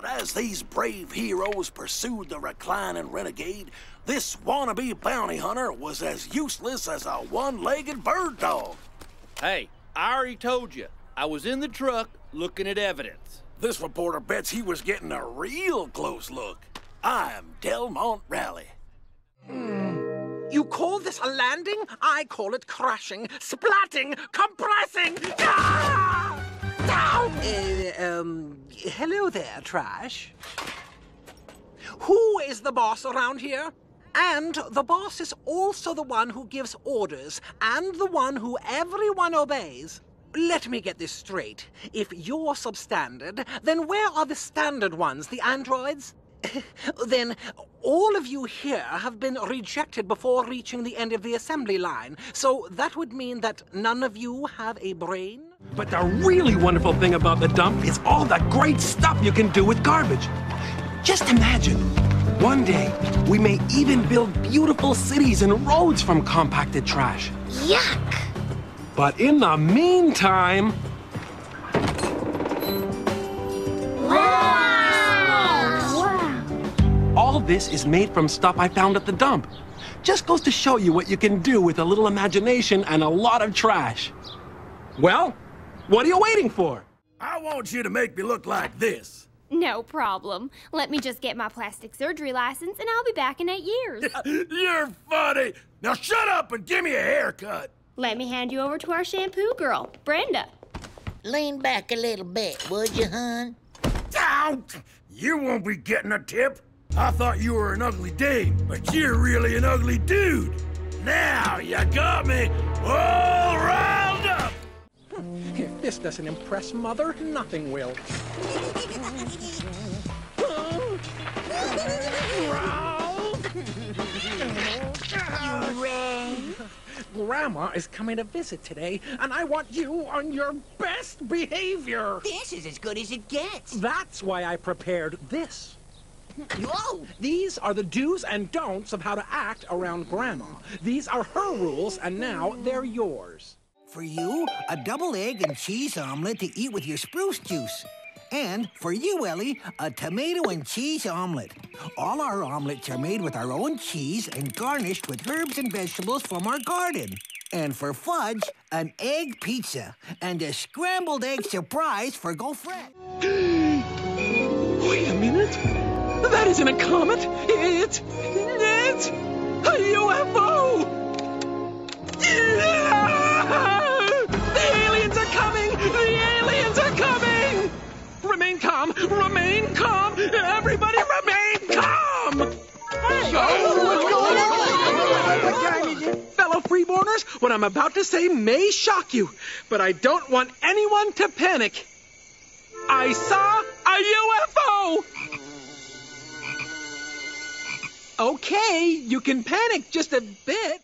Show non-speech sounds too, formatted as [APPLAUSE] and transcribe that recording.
But as these brave heroes pursued the reclining renegade, this wannabe bounty hunter was as useless as a one-legged bird dog. Hey, I already told you. I was in the truck looking at evidence. This reporter bets he was getting a real close look. I'm Delmont Raleigh. You call this a landing? I call it crashing, splatting, compressing. Ah! Down! Uh, um, hello there, Trash. Who is the boss around here? And the boss is also the one who gives orders and the one who everyone obeys. Let me get this straight. If you're substandard, then where are the standard ones, the androids? [LAUGHS] then all of you here have been rejected before reaching the end of the assembly line. So that would mean that none of you have a brain? But the really wonderful thing about the dump is all the great stuff you can do with garbage. Just imagine, one day we may even build beautiful cities and roads from compacted trash. Yuck! But in the meantime, all this is made from stuff I found at the dump. Just goes to show you what you can do with a little imagination and a lot of trash. Well, what are you waiting for? I want you to make me look like this. No problem. Let me just get my plastic surgery license and I'll be back in eight years. [LAUGHS] You're funny. Now shut up and give me a haircut. Let me hand you over to our shampoo girl, Brenda. Lean back a little bit, would you, hun? Down! You won't be getting a tip. I thought you were an ugly dame, but you're really an ugly dude. Now you got me all riled up. If this doesn't impress Mother, nothing will. Grandma is coming to visit today, and I want you on your best behavior. This is as good as it gets. That's why I prepared this. Whoa! These are the do's and don'ts of how to act around Grandma. These are her rules, and now they're yours. For you, a double egg and cheese omelet to eat with your spruce juice. And for you, Ellie, a tomato and cheese omelet. All our omelets are made with our own cheese and garnished with herbs and vegetables from our garden. And for Fudge, an egg pizza and a scrambled egg surprise for Gofret. Wait a minute. That isn't a comet. It's. It's. a UFO! The aliens are coming! The aliens are coming! Remain calm! Remain calm! Everybody remain calm! Hey! Fellow freeborners, what I'm about to say may shock you, but I don't want anyone to panic. I saw a UFO! Okay, you can panic just a bit.